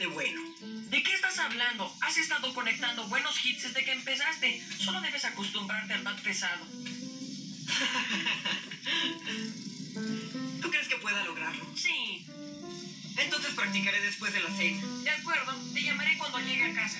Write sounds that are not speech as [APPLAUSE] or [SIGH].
bastante bueno. ¿De qué estás hablando? Has estado conectando buenos hits desde que empezaste. Solo debes acostumbrarte al bat pesado. [LAUGHS] ¿Tú crees que pueda lograrlo? Sí, Entonces practicaré después de la cena. de acuerdo. Te llamaré cuando llegue a casa.